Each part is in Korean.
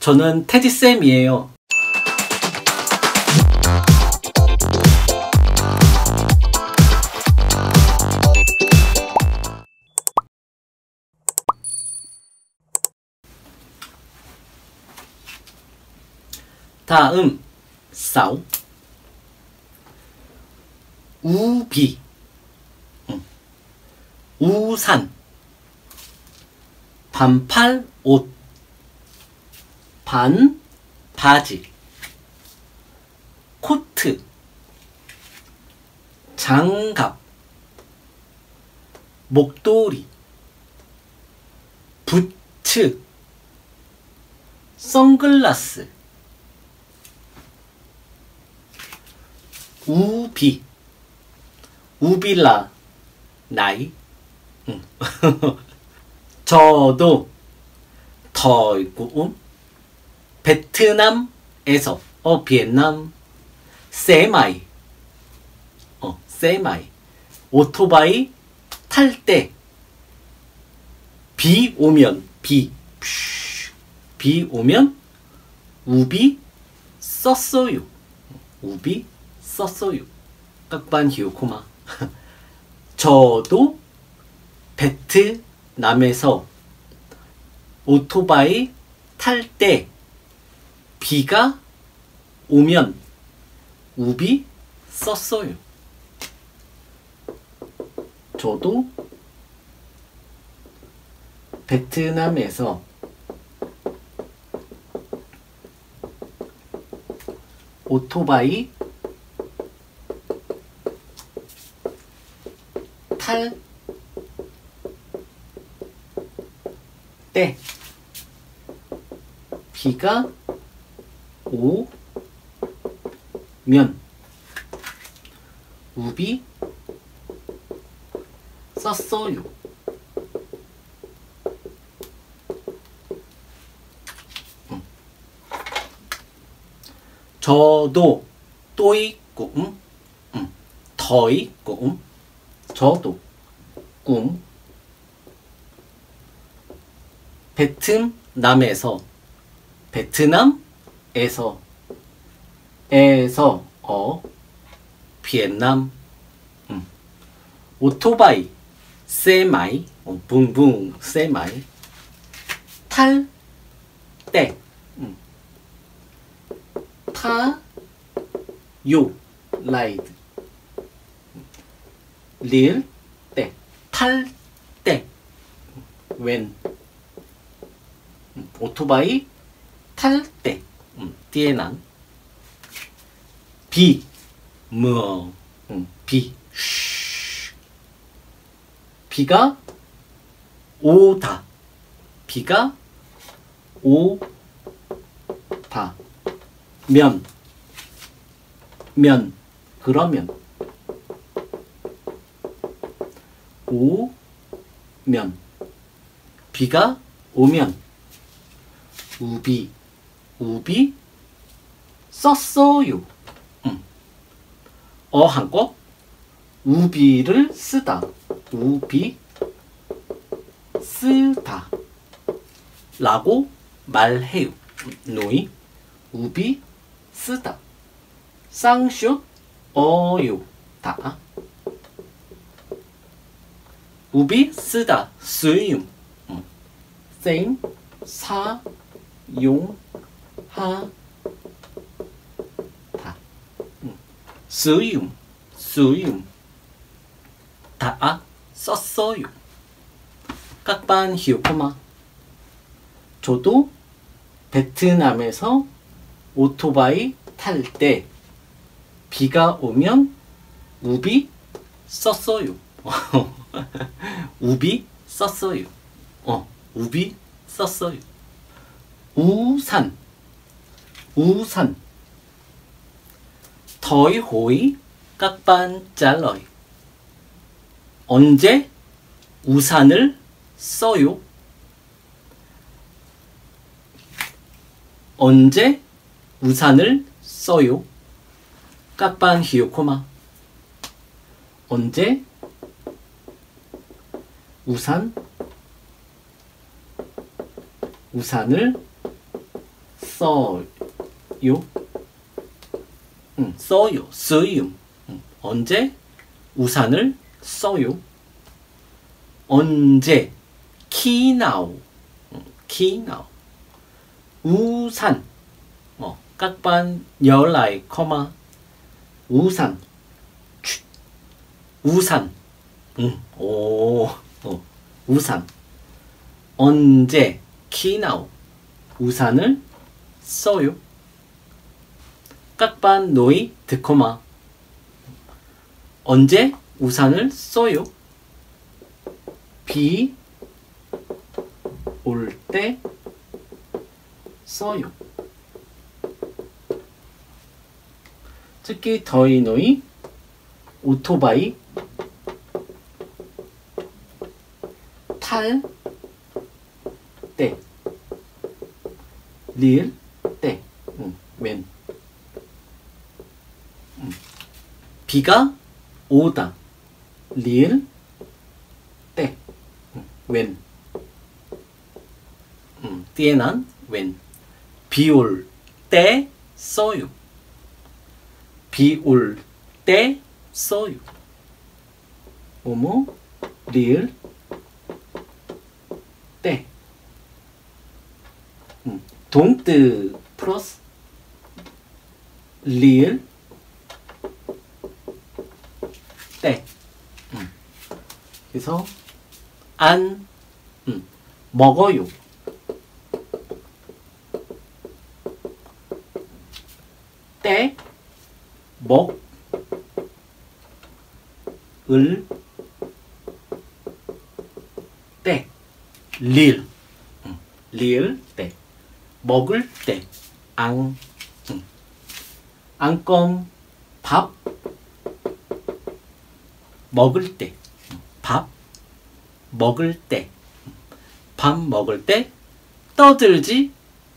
저는 테디쌤이에요. 다음, 싸우. 우비. 음. 우산. 반팔 옷. 반 바지. 코트. 장갑. 목도리. 부츠. 선글라스. 우비. 우빌라. 나이. 응. 저도 더이고 베트남에서 어 베트남 세마이 어 세마이 오토바이 탈 때 비 오면 비 비 오면 우비 썼어요. 우비 썼어요. 깍반 히오코마. 저도 베트남에서 오토바이 탈때 비가 오면 우비 썼어요. 저도 베트남에서 오토바이 탈 때 비가 오면 우비 썼어요. 음. 저도 또 있고 음? 음. 더 있고 음? 저도 꿈 베트남에서 베트남 에서 에서 어 베트남 음. 오토바이 세마이 어, 붕붕 세마이. 탈때 음. 타요 라이드. 릴 때, 탈 때, 웬, 음, 오토바이 탈 때, 음, 띠에난, 비, 뭐, 음, 비, 쉬. 비가 오다, 비가 오다, 면, 면, 그러면, 오면. 비가 오면. 우비 우비 썼어요. 음. 어 한거? 우비를 쓰다. 우비 쓰다. 라고 말해요. 노이? 우비 쓰다. 쌍쇼 어요. 다. 우비 쓰다. 음. 생 사용 하다. 음. 수용 수용 다. 썼어요. 깍반 히오코마. 저도 베트남에서 오토바이 탈 때 비가 오면 우비 썼어요. 우비 썼어요. 어, 우비 썼어요. 우산, 우산. 더이 호이 깍반 잘러요. 언제 우산을 써요? 언제 우산을 써요? 깍반 히요코마. 언제 우산 우산을 써요. 음, 써요. 쓰임. 음, 언제 우산을 써요? 언제 키나오. 음, 키나오. 우산. 어, nhớ lại comma. 우산. 촤. 우산. 음, 오, 어, 우산. 언제 키나오. 우산을 써요. Nói từ comma. 언제 우산을 써요? 비 올 때 써요. 특히 더이 노이 오토바이 탈 때, 릴 때, 응, 웬. 응. 비가 오다, 릴 때, 응, 웬. 음, 띠에난 웬. 비올 때 써요. 비올 때 써요. 뭐뭐 릴 때. 음, 동트 플러스 릴 때. 음. 그래서 안 음, 먹어요. 때, 먹, 을, 때, 릴, 음, 릴 때, 먹을 때, 앙, 음, 앙껌, 밥, 먹을 때, 음, 밥, 먹을 때, 음, 밥 먹을 때 떠들지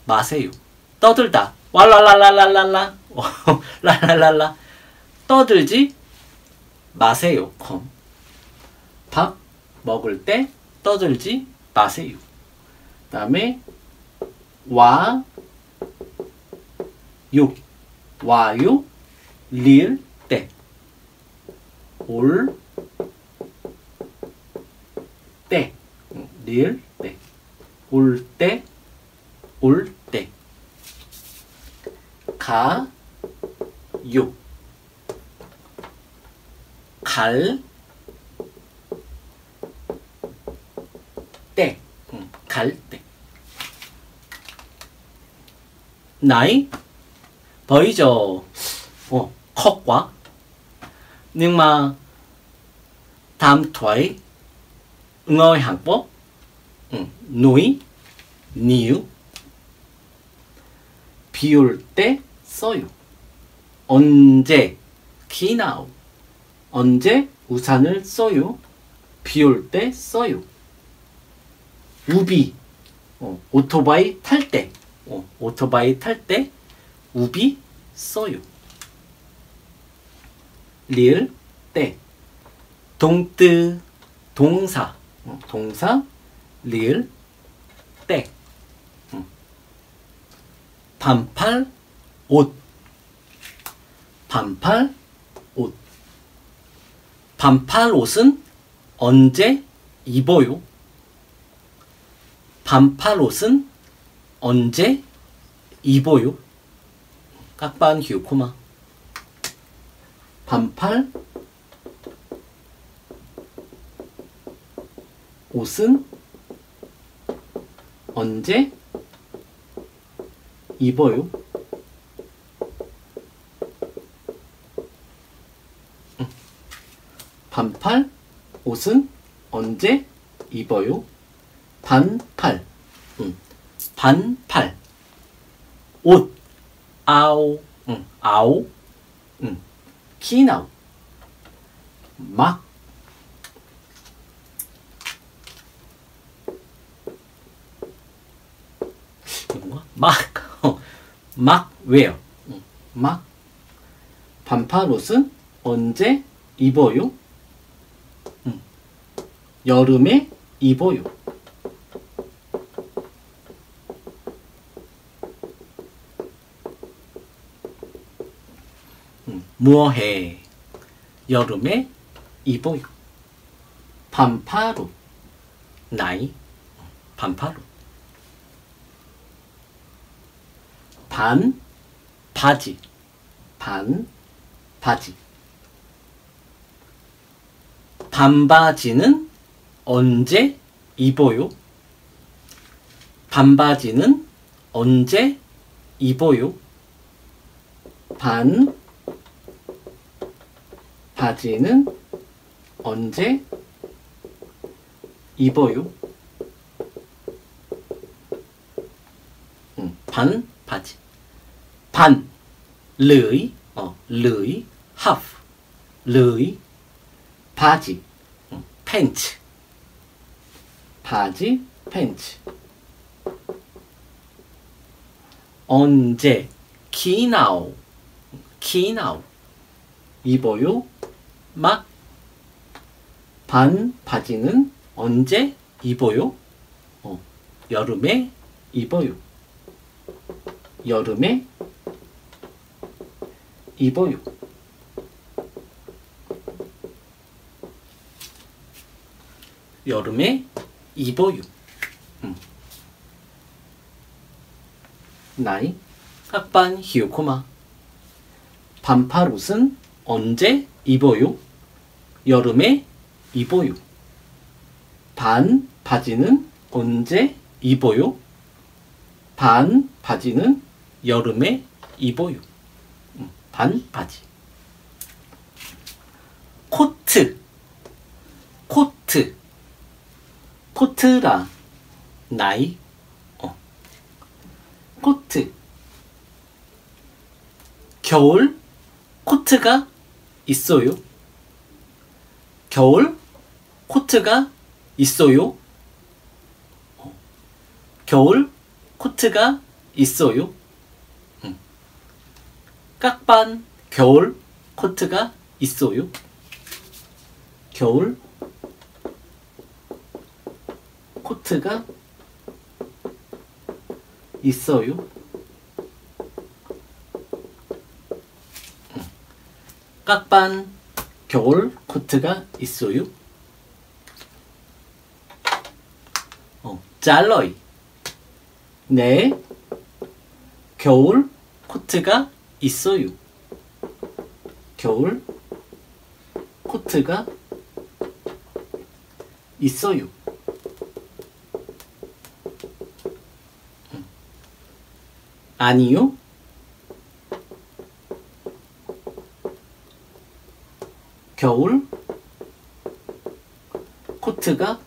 마세요. 떠들다. 왈랄랄랄랄랄라. 랄랄랄라. 떠들지 마세요. 컴. 밥 먹을 때 떠들지 마세요. 다음에 와, 요, 와요, 릴 때, 올 때, 릴 때, 올 때, 올 때. 가, 요, 갈, 때, 응, 갈 때. 나이, 보이죠? 어, 컸과. Nhưng mà thuế ngôi Hàn Quốc ừ, núi nhiều 비올 때 써요. 언제 키나오 언제 우산을 써요? 비올 때 써요. 우비 어, 오토바이 탈 때, 어, 오토바이 탈 때 우비 써요. 릴 때, 동뜨 동사 어, 동사 릴 때, 음. 반팔 옷 반팔 옷 반팔 옷은 언제 입어요? 반팔 옷은 언제 입어요? 깍반 휴코마 반팔 옷은 언제 입어요? 반팔 옷은 언제 입어요? 반팔 응. 반팔 옷 아오 응. 아오 응. 키나오 뭐야? 막, 어, 막 웨어, 막 반팔옷은 언제 입어요? 응. 여름에 입어요. 응. 뭐해? 여름에 입어요. 반팔옷. 나이. 반팔옷. 반 바지. 반 바지. 반바지는 언제 입어요? 반바지는 언제 입어요? 반 바지는 언제 입어요? 음, 반 바지 반 lưỡi 어, lưỡi half lưỡi 바지 음, 팬츠 바지 팬츠 언제 키나오 키나오 입어요 막 반 바지는 언제 입어요? 어, 여름에 입어요. 여름에 입어요. 여름에 입어요. 음. 나이 학반 히요코마 반팔 옷은 언제 입어요? 여름에 입어요. 반 바지는 언제 입어요? 반 바지는 여름에 입어요. 음, 반 바지. 코트 코트 코트라 나이 어. 코트 겨울 코트가 있어요. 겨울 코트가 있어요. 어. 겨울 코트가 있어요. 음. 깍반 겨울 코트가 있어요. 겨울 코트가 있어요. 깍반 겨울 코트가 있어요. 어, 잘러이. 네, 겨울 코트가 있어요. 겨울 코트가 있어요. 음. 아니요. 겨울 코트가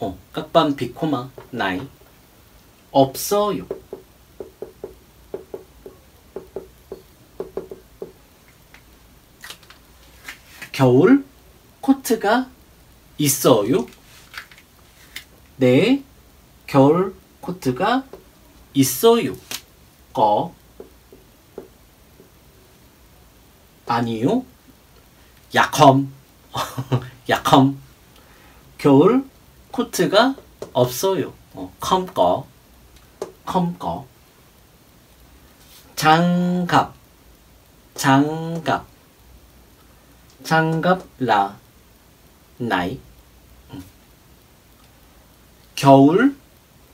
어, 깍반 비코마 나이 없어요. 겨울 코트가 있어요? 네, 겨울 코트가 있어요. 거 아니요. 약컴. 약컴. 겨울 코트가 없어요. 어, 컴거. 컴거. 장갑. 장갑. 장갑 라 나이. 음. 겨울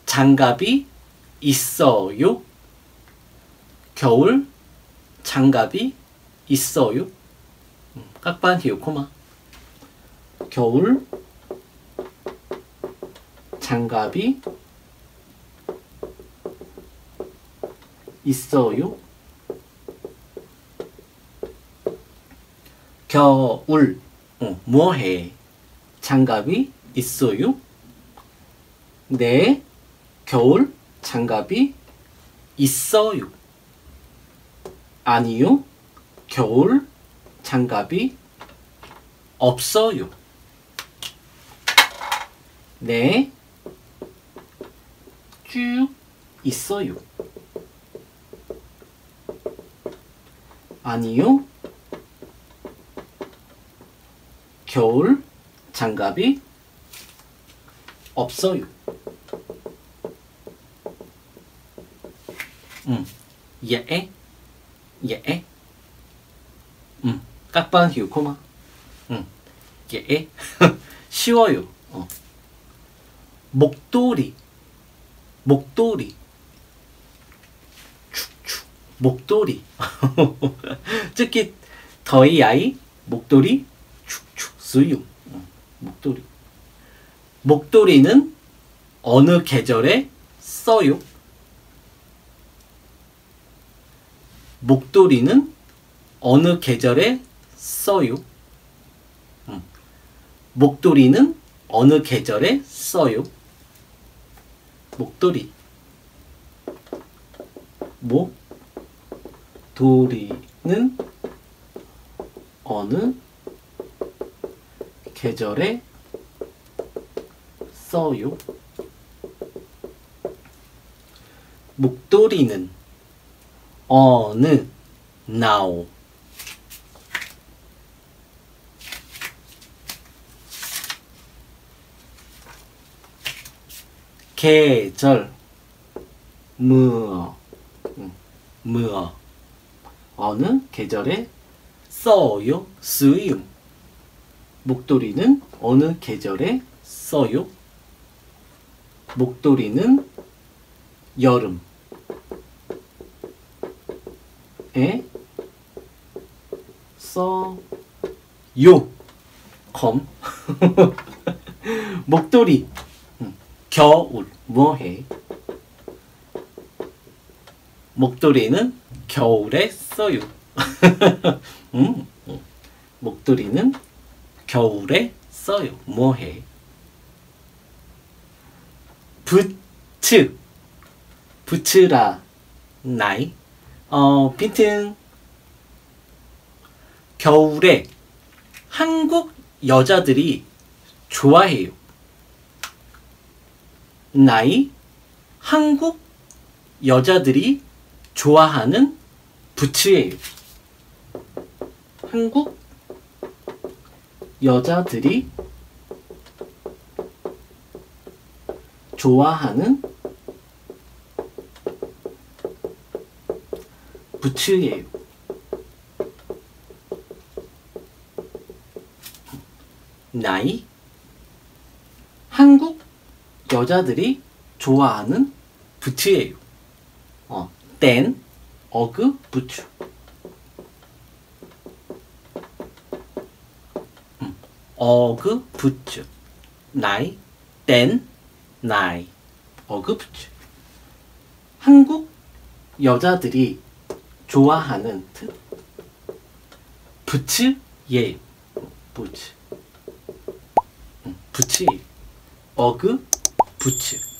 장갑이 있어요. 겨울 장갑이 있어요. 음, 깍반 히요코마. 겨울 장갑이 있어요. 겨울 어, 뭐해? 장갑이 있어요? 네, 겨울 장갑이 있어요. 아니요, 겨울 장갑이 없어요. 네, 쭉 있어요. 아니요, 겨울 장갑이 없어요. 음, 예, 예. 음, 깍방 휴코마. 음, 예. 쉬워요. 어. 목도리, 목도리. 목도리. 특히 더이 아이 목도리 축축 수유. 어, 목도리. 목도리는 어느 계절에 써요? 목도리는 어느 계절에 써요? 음. 목도리는 어느 계절에 써요? 목도리. 목 도리는 어느 계절에 써요? 목도리는 어느 나오? 계절 무어. 음, 무어 어느 계절에 써요? 쓰임 목도리는 어느 계절에 써요? 목도리는 여름. 에? 써요. 검 목도리. 음, 겨울. 뭐해? 목도리는 겨울에 써요. 음, 음. 목도리는 겨울에 써요. 뭐해? 부츠. 부츠라. 나이. 어 빈튼 겨울에 한국 여자들이 좋아해요. 나이. 한국 여자들이 좋아하는 부츠예요. 한국 여자들이 좋아하는 부츠예요. 나이 한국 여자들이 좋아하는 부츠예요. 어, 땐 어그 부츠. 음, 어그 부츠. 나이 땐 나이 어그 부츠. 한국 여자들이 좋아하는 트 부츠예요. 부츠. 음, 부츠. 어그 부츠. 음.